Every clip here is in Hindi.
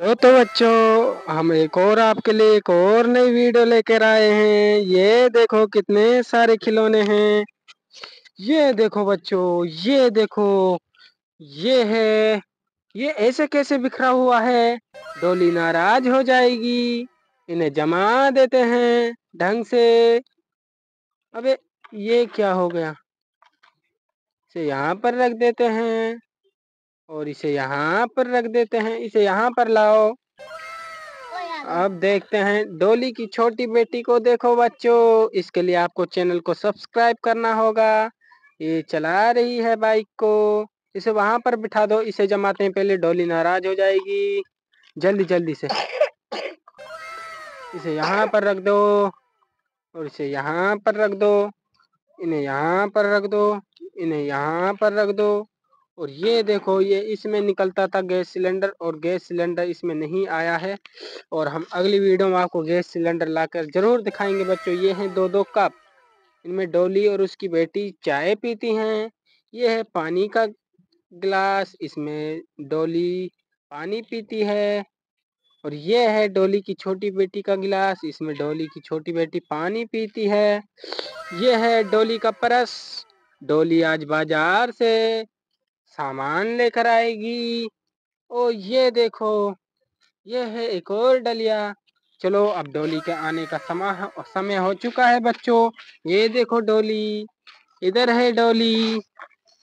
तो तो बच्चों, हम एक और आपके लिए एक और नई वीडियो लेकर आए हैं। ये देखो कितने सारे खिलौने हैं। ये देखो बच्चों, ये देखो, ये है, ये ऐसे कैसे बिखरा हुआ है? डोली नाराज़ हो जाएगी। इन्हें जमा देते हैं ढंग से। अबे, ये क्या हो गया? इसे यहाँ पर रख देते हैं। और इसे यहाँ पर रख देते हैं। इसे यहाँ पर लाओ। अब देखते हैं, डोली की छोटी बेटी को देखो बच्चों। इसके लिए आपको चैनल को सब्सक्राइब करना होगा। ये चला रही है बाइक को। इसे वहाँ पर बिठा दो। इसे जमाते हैं पहले डोली नाराज़ हो जाएगी। जल्दी जल्दी से। इसे यहाँ पर रख दो। और इसे यहाँ पर रख दो। इन्हें यहाँ पर रख दो। इन्हें यहाँ पर रख दो। और ये देखो, ये इसमें निकलता था गैस सिलेंडर और गैस सिलेंडर इसमें नहीं आया है। और हम अगली वीडियो में आपको गैस सिलेंडर लाकर ज़रूर दिखाएँगे। बच्चों, ये हैं दो दो कप। इनमें डोली और उसकी बेटी चाय पीती हैं। ये है पानी का गिलास। इसमें डोली पानी पीती है। और ये है डोली की छोटी बेटी का गिलास। इसमें डोली की छोटी बेटी पानी पीती है। ये है डोली का परस। डोली आज बाज़ार से। सामान लेकर आएगी। ओ ये देखो, ये है एक और डलिया। चलो, अब डोली के आने का समय समय हो चुका है बच्चों। ये देखो डोली, इधर है डोली।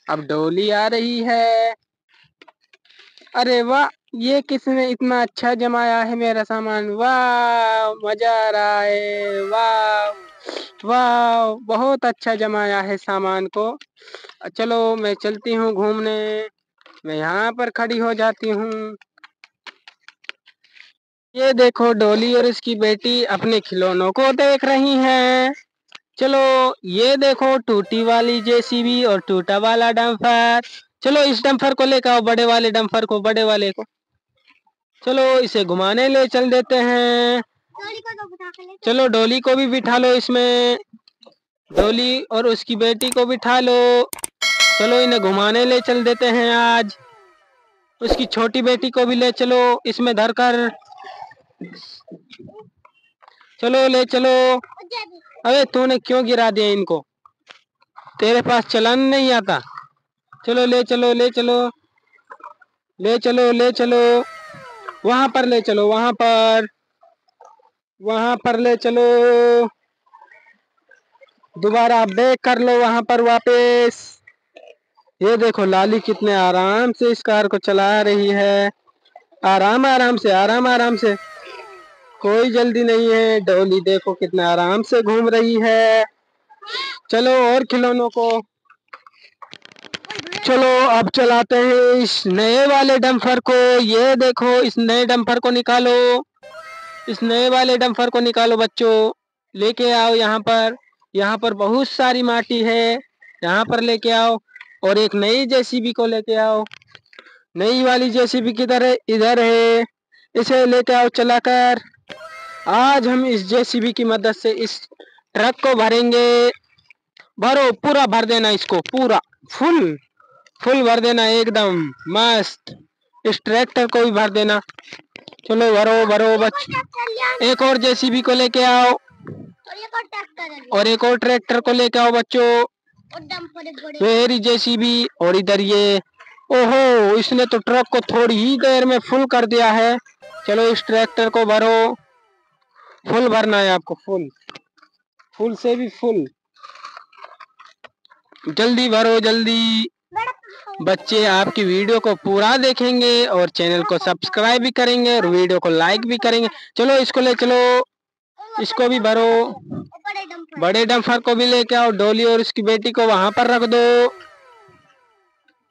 अब डोली आ रही है। अरे वाह, ये किसने इतना अच्छा जमाया है मेरा सामान? वाह, मज़ा आ रहा है। वाह वाह, बहुत अच्छा जमाया है सामान को। चलो, मैं चलती हूँ घूमने। मैं यहाँ पर खड़ी हो जाती हूँ। ये देखो, डोली और इसकी बेटी अपने खिलौनों को देख रही हैं। चलो, ये देखो, टूटी वाली जेसीबी और टूटा वाला डम्फर चलो इस डम्फर को लेकर आओ बड़े वाले डम्फर को बड़े वाले को। चलो इसे घुमाने ले चल देते हैं। तो चलो डोली को भी बिठा लो इसमें। डोली और उसकी बेटी को बिठा लो। चलो इन्हें घुमाने ले चल देते हैं आज। उसकी छोटी बेटी को भी ले चलो इसमें धर कर चलो ले चलो। अरे तूने क्यों गिरा दिया इनको? तेरे पास चलन नहीं आता। चलो, ले चलो ले चलो। ले चलो ले चलो। वहाँ पर ले चलो, वहाँ पर। वहाँ पर ले चलो। दोबारा बैक कर लो वहाँ पर वापस। ये देखो, लाली कितने आराम से इस कार को चला रही है। आराम आराम से, आराम आराम से। कोई जल्दी नहीं है। डोली देखो कितने आराम से घूम रही है। चलो और खिलौनों को। चलो, अब चलाते हैं इस नए वाले डम्फर को। ये देखो, इस नए डम्फर को निकालो। इस नए वाले डम्फर को निकालो बच्चों। लेके आओ यहाँ पर। यहाँ पर बहुत सारी माटी है। यहाँ पर लेके आओ। और एक नई जेसीबी को लेके आओ। नई वाली जेसीबी किधर है? इधर है। इसे लेके आओ चलाकर। आज हम इस जेसीबी की मदद से इस ट्रक को भरेंगे। भरो, पूरा भर देना इसको, पूरा, फुल। फुल भर देना एकदम मस्त। इस ट्रैक्टर को भी भर देना। चलो भरो भरो बच। एक और जेसीबी को लेके आओ। और एक और ट्रैक्टर को लेके आओ बच्चों। वेरी जेसीबी और इधर ये। ओहो इसने तो ट्रक को थोड़ी ही देर में फुल कर दिया है। चलो इस ट्रैक्टर को भरो। फुल भरना है आपको फुल फुल से भी फुल जल्दी भरो जल्दी। बच्चे आपकी वीडियो को पूरा देखेंगे और चैनल को सब्सक्राइब भी करेंगे और वीडियो को लाइक भी करेंगे। चलो, इसको ले चलो। इसको भी भरो। बड़े डम्फर को भी लेके आओ। डोली और उसकी बेटी को वहाँ पर रख दो।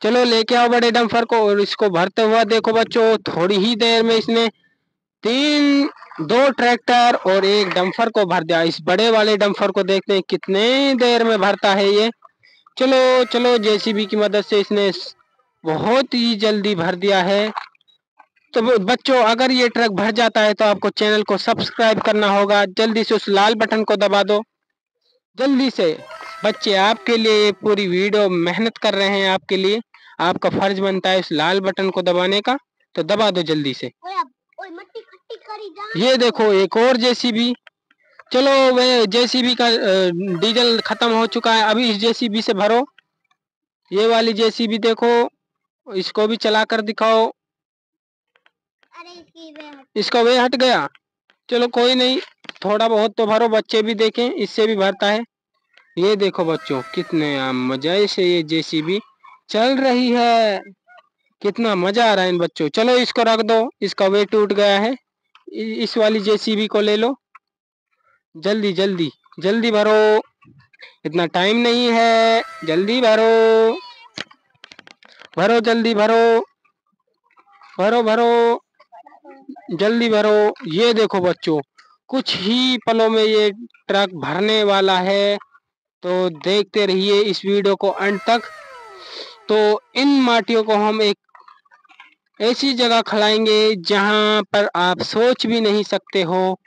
चलो, लेके आओ बड़े डम्फर को और इसको भरते हुआ देखो बच्चों। थोड़ी ही देर में इसने तीन, दो ट्रैक्टर और एक डम्फर को भर दिया। इस बड़े वाले डम्फर को देखते हैं कितने देर में भरता है ये। चलो चलो जेसीबी की मदद से इसने बहुत ही जल्दी भर दिया है। तो बच्चों अगर ये ट्रक भर जाता है तो आपको चैनल को सब्सक्राइब करना होगा। जल्दी से उस लाल बटन को दबा दो। जल्दी से। बच्चे आपके लिए पूरी वीडियो मेहनत कर रहे हैं आपके लिए। आपका फ़र्ज़ बनता है इस लाल बटन को दबाने का। तो दबा दो जल्दी से। ये देखो एक और जेसीबी। चलो वे जेसीबी का डीजल खत्म हो चुका है। अभी इस जेसीबी से भरो। ये वाली जेसीबी देखो, इसको भी चला कर दिखाओ। इसका वे हट गया। चलो कोई नहीं, थोड़ा बहुत तो भरो, बच्चे भी देखें, इससे भी भरता है। ये देखो बच्चों, कितने मज़ा से ये जेसीबी चल रही है। कितना मज़ा आ रहा है इन बच्चों। चलो इसको रख दो, इसका वे टूट गया है। इस वाली जेसीबी को ले लो। जल्दी जल्दी जल्दी भरो। इतना टाइम नहीं है। जल्दी भरो। भरो, जल्दी भरो। भरो भरो। जल्दी भरो। ये देखो बच्चों, कुछ ही पलों में ये ट्रक भरने वाला है। तो देखते रहिए इस वीडियो को अंत तक। तो इन माटियों को हम एक ऐसी जगह खिलाएँगे जहाँ पर आप सोच भी नहीं सकते हो।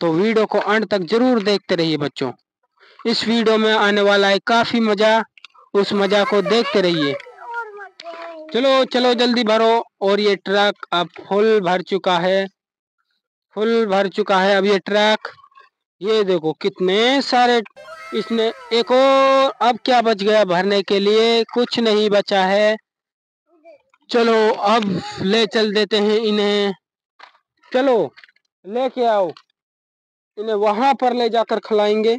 तो वीडियो को अंत तक ज़रूर देखते रहिए बच्चों। इस वीडियो में आने वाला है काफ़ी मज़ा, उस मज़ा को देखते रहिए। चलो चलो जल्दी भरो, और ये ट्रक अब फुल भर चुका है। फुल भर चुका है अब ये ट्रक। ये देखो कितने सारे, इसने एक और, अब क्या बच गया भरने के लिए? कुछ नहीं बचा है। चलो, अब ले चल देते हैं इन्हें। चलो, लेके आओ। इन्हें वहाँ पर ले जाकर खिलाएँगे।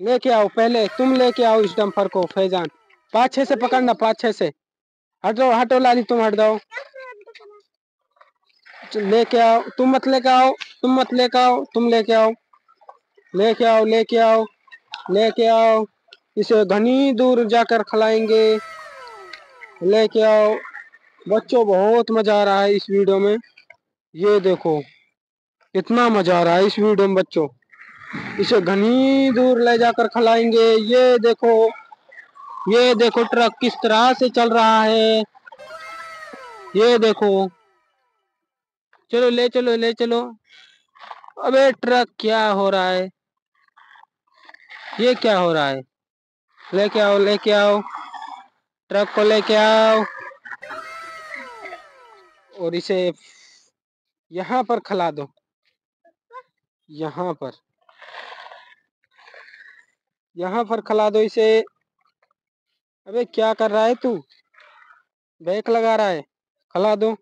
लेके आओ पहले, तुम लेके आओ इस डम्फर को, फैजान। पाछे से पकड़ना, पाछे से। हटो हटो लाली, तुम हट जाओ। लेके आओ। तुम मत लेके आओ, तुम मत लेके आओ, तुम लेके आओ। लेके आओ लेके आओ लेके आओ। इसे घनी दूर जाकर खिलाएँगे। लेके आओ। बच्चों, बहुत मज़ा आ रहा है इस वीडियो में। ये देखो। इतना मज़ा आ रहा है इस वीडियो में बच्चों। इसे घनी दूर ले जाकर खिलाएँगे। ये देखो ये देखो ट्रक किस तरह से चल रहा है। ये देखो। चलो, ले चलो ले चलो। अबे, ट्रक क्या हो रहा है? ये क्या हो रहा है? लेके आओ लेके आओ। ट्रक को लेके आओ। और इसे यहाँ पर खिला दो। यहाँ पर। यहाँ पर खिला दो इसे। अबे, क्या कर रहा है तू? बैक लगा रहा है। खिला दो।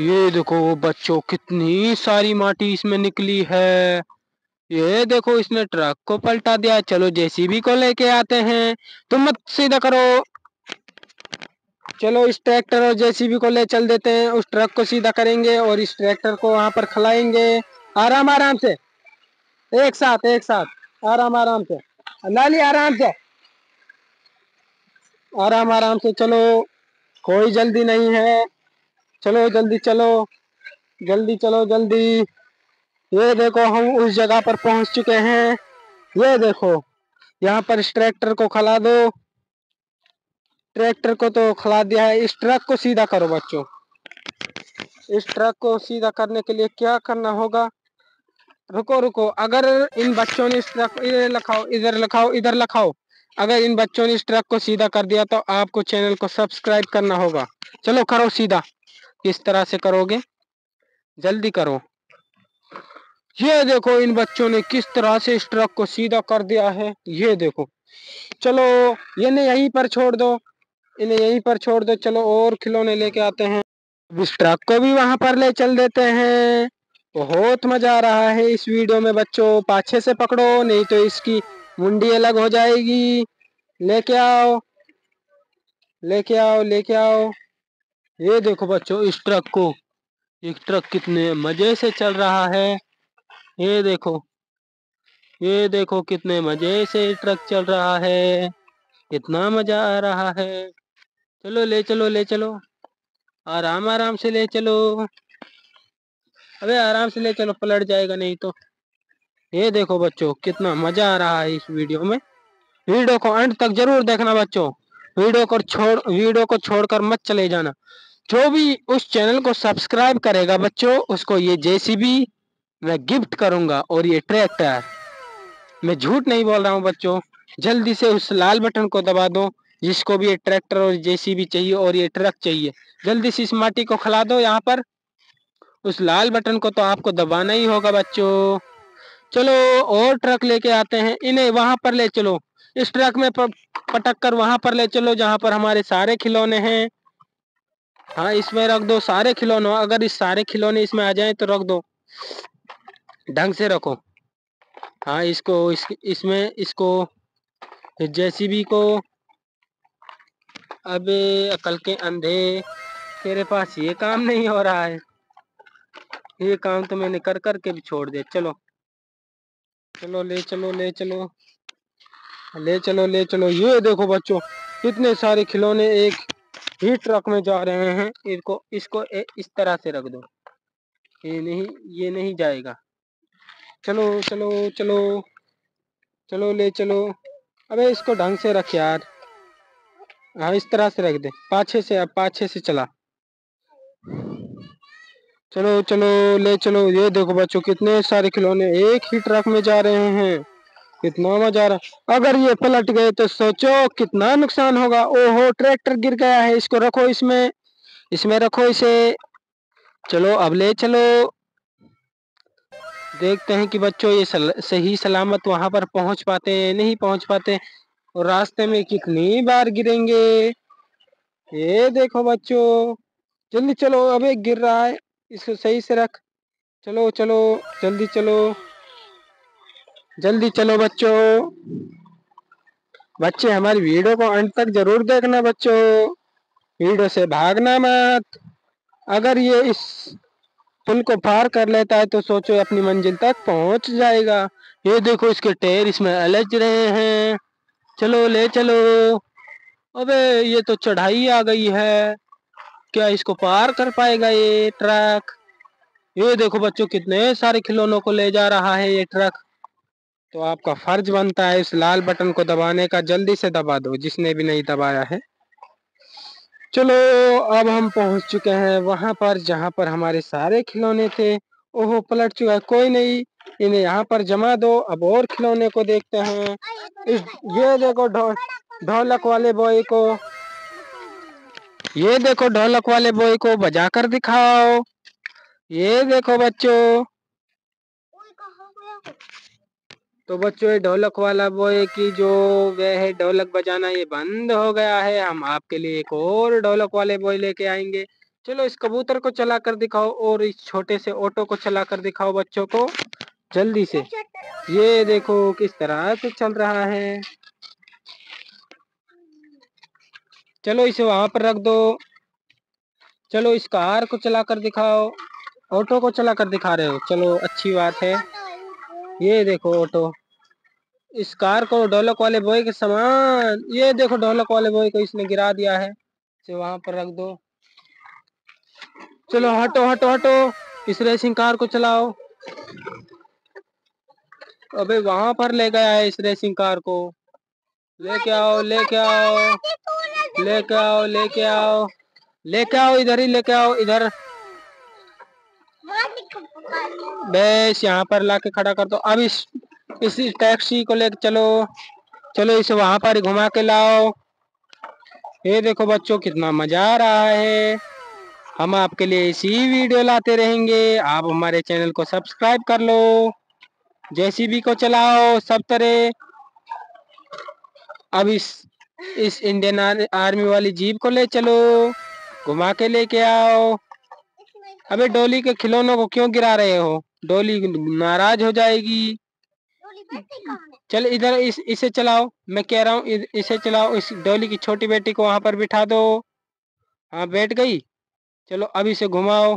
ये देखो बच्चों, कितनी सारी माटी इसमें निकली है। ये देखो, इसने ट्रक को पलटा दिया। चलो जेसीबी को लेके आते हैं। तुम मत सीधा करो। चलो, इस ट्रैक्टर और जेसीबी को ले चल देते हैं। उस ट्रक को सीधा करेंगे और इस ट्रैक्टर को वहाँ पर खिलाएँगे। आराम आराम से। एक साथ एक साथ। आराम आराम से। लाली, आराम से। आराम आराम से चलो। कोई जल्दी नहीं है। चलो, जल्दी चलो। जल्दी चलो, जल्दी। ये देखो, हम उस जगह पर पहुँच चुके हैं। ये देखो, यहाँ पर इस ट्रैक्टर को खला दो। ट्रैक्टर को तो खला दिया है। इस ट्रक को सीधा करो, बच्चों। इस ट्रक को सीधा करने के लिए क्या करना होगा? रुको रुको। अगर इन बच्चों ने इस ट्रक इधर लखाओ इधर लखाओ इधर लखाओ। अगर इन बच्चों ने इस ट्रक को सीधा कर दिया तो आपको चैनल को सब्सक्राइब करना होगा। चलो, करो सीधा। किस तरह से करोगे? जल्दी करो। ये देखो, इन बच्चों ने किस तरह से इस ट्रक को सीधा कर दिया है। ये देखो। चलो, इन्हें यहीं पर छोड़ दो। इन्हें यहीं पर छोड़ दो। चलो, और खिलौने लेके आते हैं। इस ट्रक को भी वहाँ पर ले चल देते हैं। बहुत मज़ा आ रहा है इस वीडियो में, बच्चों। पाछे से पकड़ो, नहीं तो इसकी मुंडी अलग हो जाएगी। लेके आओ। लेके आओ लेके आओ। ये देखो बच्चों, इस ट्रक को। एक ट्रक कितने मज़े से चल रहा है। ये देखो। ये देखो कितने मज़े से ट्रक चल रहा है। कितना मज़ा आ रहा है। चलो, ले चलो ले चलो। आराम आराम से ले चलो। अबे आराम से ले चलो, पलट जाएगा नहीं तो। ये देखो बच्चों, कितना मज़ा आ रहा है इस वीडियो में। वीडियो को अंत तक ज़रूर देखना बच्चों। वीडियो को छोड़, वीडियो को छोड़कर मत चले जाना। जो भी उस चैनल को सब्सक्राइब करेगा बच्चों, उसको ये जेसीबी मैं गिफ्ट करूँगा और ये ट्रैक्टर। मैं झूठ नहीं बोल रहा हूँ बच्चों। जल्दी से उस लाल बटन को दबा दो, जिसको भी ये ट्रैक्टर और जेसीबी चाहिए और ये ट्रक चाहिए। जल्दी से इस माटी को खिला दो यहाँ पर। उस लाल बटन को तो आपको दबाना ही होगा बच्चों। चलो और ट्रक लेके आते हैं। इन्हें वहाँ पर ले चलो। इस ट्रक में पटक कर वहाँ पर ले चलो जहाँ पर हमारे सारे खिलौने हैं। हाँ इसमें रख दो सारे खिलौने। अगर इस सारे खिलौने इसमें आ जाए तो रख दो। ढंग से रखो। हाँ इसको इस, इसमें इसको जेसीबी को। अबे अकल के अंधे तेरे पास ये काम नहीं हो रहा है। ये काम तो मैंने कर कर के भी छोड़ दिया। चलो। चलो ले चलो ले चलो। ले चलो ले चलो। ये देखो बच्चों कितने सारे खिलौने एक ही ट्रक में जा रहे हैं। इसको इसको ए, इस तरह से रख दो। ये नहीं ये नहीं जाएगा। चलो चलो चलो। चलो ले चलो। अबे इसको ढंग से रख यार। हाँ इस तरह से रख दे। पाछे से अब पाछे से चला। चलो चलो ले चलो। ये देखो बच्चों कितने सारे खिलौने एक ही ट्रक में जा रहे हैं। कितना मज़ा आ रहा। अगर ये पलट गए तो सोचो कितना नुकसान होगा। ओहो ट्रैक्टर गिर गया है। इसको रखो इसमें। इसमें रखो इसे। चलो अब ले चलो। देखते हैं कि बच्चों ये सल, सही सलामत वहाँ पर पहुँच पाते हैं नहीं पहुँच पाते और रास्ते में कितनी बार गिरेंगे। ये देखो बच्चों। जल्दी चलो अबे गिर रहा है। इसको सही से रख। चलो चलो, जल्दी चलो। जल्दी चलो बच्चों। बच्चे, हमारी वीडियो को अंत तक ज़रूर देखना बच्चों। वीडियो से भागना मत। अगर ये इस पुल को पार कर लेता है तो सोचो अपनी मंजिल तक पहुँच जाएगा। ये देखो, इसके टेर इसमें अलझ रहे हैं। चलो, ले चलो। अबे, ये तो चढ़ाई आ गई है। क्या इसको पार कर पाएगा ये ट्रक? ये देखो बच्चों, कितने सारे खिलौनों को ले जा रहा है ये ट्रक। तो आपका फ़र्ज़ बनता है इस लाल बटन को दबाने का, जल्दी से दबा दो, जिसने भी नहीं दबाया है। चलो, अब हम पहुँच चुके हैं वहाँ पर, जहाँ पर हमारे सारे खिलौने थे। ओहो, पलट चुका है कोई नहीं, इन्हें यहाँ पर जमा दो। अब और खिलौने को देखते हैं। इस, ये देखो ढोलक वाले बॉय को। ये देखो ढोलक वाले बॉय को बजा कर दिखाओ। ये देखो बच्चों। तो बच्चों, ये ढोलक वाला बॉय की जो वह है ढोलक बजाना, ये बंद हो गया है। हम आपके लिए एक और ढोलक वाले बॉय लेके आएँगे। चलो इस कबूतर को चला कर दिखाओ और इस छोटे से ऑटो को चला कर दिखाओ बच्चों को, जल्दी से। ये देखो किस तरह से चल रहा है। चलो इसे वहाँ पर रख दो। चलो इस कार को चला कर दिखाओ, ऑटो को चला कर दिखा रहे हो। चलो, अच्छी बात है। ये देखो ऑटो। इस कार को ढोलक वाले बॉय के समान, ये देखो ढोलक वाले बॉय को इसने गिरा दिया है। इसे वहाँ पर रख दो। चलो, हटो हटो हटो। इस रेसिंग कार को चलाओ। अबे, वहाँ पर ले गया है इस रेसिंग कार को। लेके आओ लेके आओ। लेके आओ लेके आओ। लेके आओ इधर ही, लेके आओ इधर। बस यहाँ पर लाके खड़ा कर दो। अब इस इस टैक्सी को लेके चलो। चलो इसे वहाँ पर घुमा के लाओ। ये देखो बच्चों, कितना मज़ा आ रहा है। हम आपके लिए इसी वीडियो लाते रहेंगे। आप हमारे चैनल को सब्सक्राइब कर लो। जेसीबी को चलाओ, सब तरह। अब इस इस इंडियन आर्मी वाली जीप को ले चलो। घुमा के लेके आओ। अबे डोली के खिलौनों को क्यों गिरा रहे हो? डोली नाराज़ हो जाएगी। चल इधर इस, इसे चलाओ। मैं कह रहा हूँ इसे चलाओ। इस डोली की छोटी बेटी को वहाँ पर बिठा दो। हाँ बैठ गई। चलो अब इसे घुमाओ।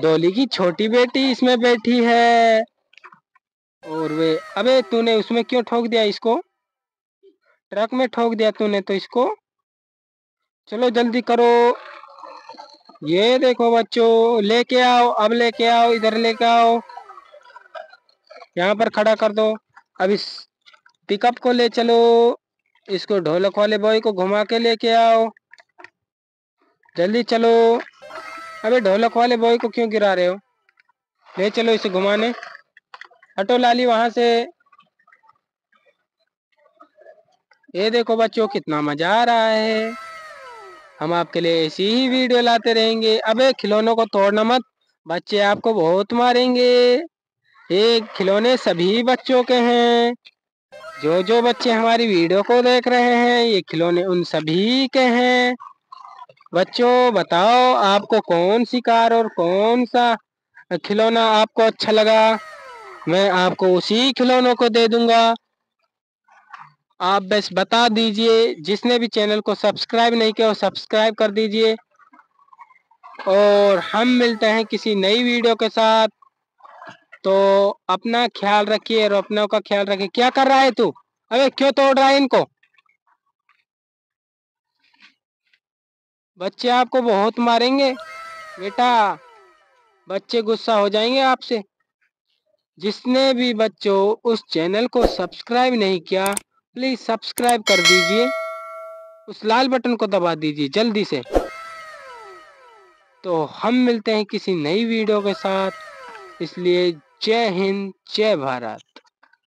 डोली की छोटी बेटी इसमें बैठी है। और वे, अबे तूने उसमें क्यों ठोक दिया इसको? ट्रक में ठोक दिया तूने तो इसको। चलो जल्दी करो। ये देखो बच्चों, लेके आओ, अब लेके आओ, इधर लेके आओ। यहाँ पर खड़ा कर दो। अब इस पिकअप को ले चलो। इसको ढोलक वाले बॉय को घुमा के लेके आओ। जल्दी चलो। अबे ढोलक वाले बॉय को क्यों गिरा रहे हो? ले चलो इसे घुमाने। हटो लाली, वहाँ से। ये देखो बच्चों, कितना मज़ा आ रहा है। हम आपके लिए ऐसी ही वीडियो लाते रहेंगे। अबे खिलौनों को तोड़ना मत। बच्चे आपको बहुत मारेंगे। ये खिलौने सभी बच्चों के हैं। जो जो बच्चे हमारी वीडियो को देख रहे हैं, ये खिलौने उन सभी के हैं। बच्चों, बताओ आपको कौन सी कार और कौन सा खिलौना आपको अच्छा लगा? मैं आपको उसी खिलौनों को दे दूँगा। आप बस बता दीजिए, जिसने भी चैनल को सब्सक्राइब नहीं किया वो सब्सक्राइब कर दीजिए। और हम मिलते हैं किसी नई वीडियो के साथ। तो अपना ख्याल रखिए और अपनों का ख्याल रखिए। क्या कर रहा है तू? अबे क्यों तोड़ रहा है इनको? बच्चे आपको बहुत मारेंगे। बेटा, बच्चे गुस्सा हो जाएँगे आपसे। जिसने भी बच्चों उस चैनल को सब्सक्राइब नहीं किया प्लीज़ सब्सक्राइब कर दीजिए। उस लाल बटन को दबा दीजिए जल्दी से। तो हम मिलते हैं किसी नई वीडियो के साथ। इसलिए जय हिंद, जय भारत।